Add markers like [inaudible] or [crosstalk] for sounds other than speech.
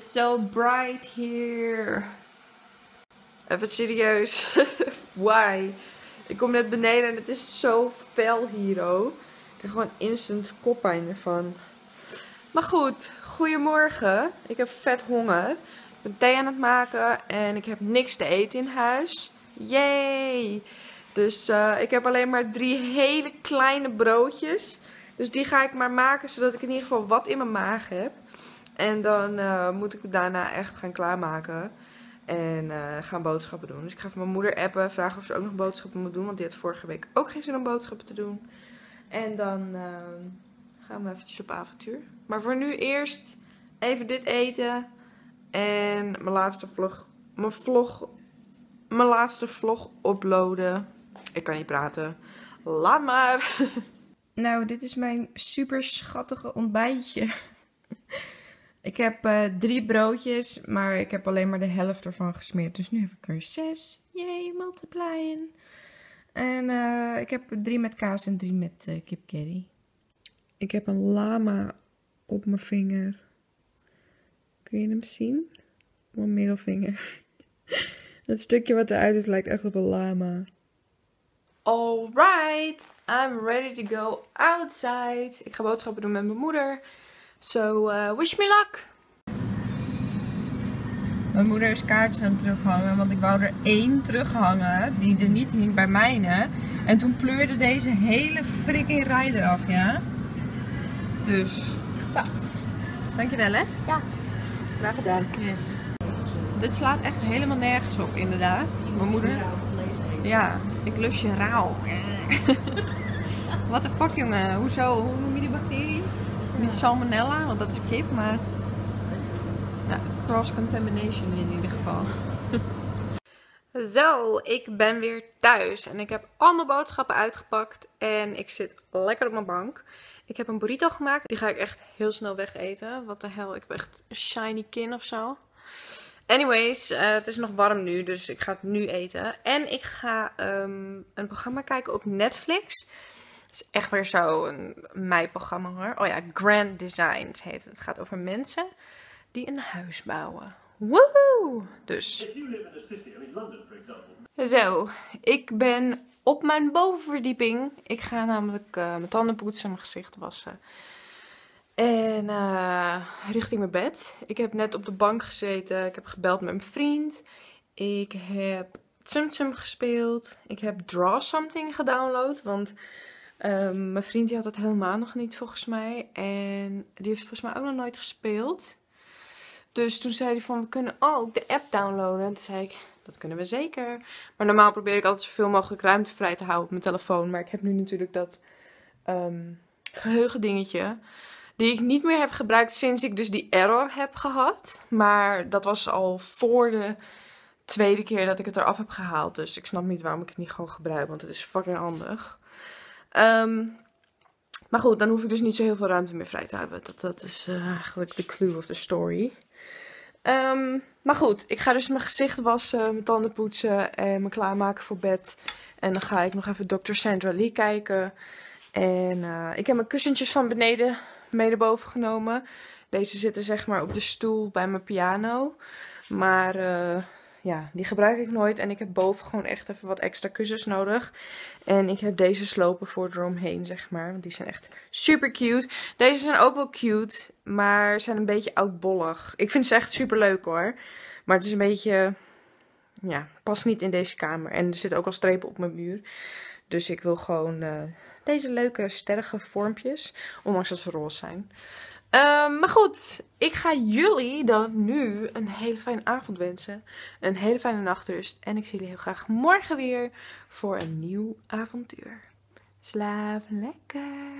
It's so bright here. Even serieus. [laughs] Why? Ik kom net beneden en het is zo fel hier, oh. Ik krijg gewoon instant koppijn ervan. Maar goed, goedemorgen. Ik heb vet honger. Ik ben thee aan het maken en ik heb niks te eten in huis. Yay! Dus uh, ik heb alleen maar drie hele kleine broodjes. Dus die ga ik maar maken zodat ik in ieder geval wat in mijn maag heb. En dan uh, moet ik daarna echt gaan klaarmaken. En uh, gaan boodschappen doen. Dus ik ga even mijn moeder appen. Vragen of ze ook nog boodschappen moet doen. Want die had vorige week ook geen zin om boodschappen te doen. En dan gaan we eventjes op avontuur. Maar voor nu eerst even dit eten. En mijn laatste vlog. Mijn vlog. Mijn laatste vlog uploaden. Ik kan niet praten. Laat maar. [laughs] Nou, dit is mijn super schattige ontbijtje. [laughs] ik heb uh, drie broodjes, maar ik heb alleen maar de helft ervan gesmeerd. Dus nu heb ik er zes. Yay, multiplyen. En uh, ik heb drie met kaas en drie met uh, kip curry. Ik heb een lama op mijn vinger. Kun je hem zien? Op mijn middelvinger. [laughs] Het stukje wat eruit is lijkt echt op een lama. Alright, I'm ready to go outside. Ik ga boodschappen doen met mijn moeder. So, uh, wish me luck! Mijn moeder is kaartjes aan het terughangen, want ik wou er één terughangen die er niet hing bij mijne. En toen pleurde deze hele freaking rij eraf, ja? Dus. Zo. Dankjewel, hè? Ja. Graag gedaan. Yes. Dit slaat echt helemaal nergens op, inderdaad. Mijn moeder. Ja, ik lus je rauw. Wat de fuck, jongen? Hoezo? Hoe noem je die bacterie? Niet salmonella, want dat is kip, maar. Nou, cross-contamination in ieder geval. [laughs] Zo, ik ben weer thuis en ik heb al mijn boodschappen uitgepakt en ik zit lekker op mijn bank. Ik heb een burrito gemaakt, die ga ik echt heel snel wegeten. Wat de hel, ik heb echt shiny kin of zo. Anyways, uh, het is nog warm nu, dus ik ga het nu eten. En ik ga um, een programma kijken op Netflix. Is echt weer zo een meiprogramma hoor. Oh ja, Grand Designs heet het. Het gaat over mensen die een huis bouwen. Woehoe! Dus. Zo, ik ben op mijn bovenverdieping. Ik ga namelijk uh, mijn tanden poetsen en mijn gezicht wassen. En uh, richting mijn bed. Ik heb net op de bank gezeten. Ik heb gebeld met mijn vriend. Ik heb Tsum Tsum gespeeld. Ik heb Draw Something gedownload. Want uh, mijn vriend had het helemaal nog niet volgens mij. En die heeft volgens mij ook nog nooit gespeeld. Dus toen zei hij van we kunnen ook de app downloaden. En toen zei ik dat kunnen we zeker. Maar normaal probeer ik altijd zoveel mogelijk ruimte vrij te houden op mijn telefoon. Maar ik heb nu natuurlijk dat um, geheugen dingetje. Die ik niet meer heb gebruikt sinds ik dus die error heb gehad. Maar dat was al voor de tweede keer dat ik het eraf heb gehaald. Dus ik snap niet waarom ik het niet gewoon gebruik. Want het is fucking handig. Um, maar goed, dan hoef ik dus niet zo heel veel ruimte meer vrij te hebben. Dat, dat is uh, eigenlijk de clue of the story. Um, maar goed, ik ga dus mijn gezicht wassen, mijn tanden poetsen en me klaarmaken voor bed. En dan ga ik nog even Dr. Sandra Lee kijken. En uh, ik heb mijn kussentjes van beneden mee naar boven genomen. Deze zitten zeg maar op de stoel bij mijn piano. Maar uh, ja, die gebruik ik nooit. En ik heb boven gewoon echt even wat extra kussens nodig. En ik heb deze slopen voor eromheen, zeg maar. Want die zijn echt super cute. Deze zijn ook wel cute, maar zijn een beetje oudbollig. Ik vind ze echt super leuk hoor. Maar het is een beetje, ja, past niet in deze kamer. En er zitten ook al strepen op mijn muur. Dus ik wil gewoon uh, deze leuke sterrige vormpjes. Ondanks dat ze roze zijn. Um, maar goed, ik ga jullie dan nu een hele fijne avond wensen. Een hele fijne nachtrust. En ik zie jullie heel graag morgen weer voor een nieuw avontuur. Slaap lekker.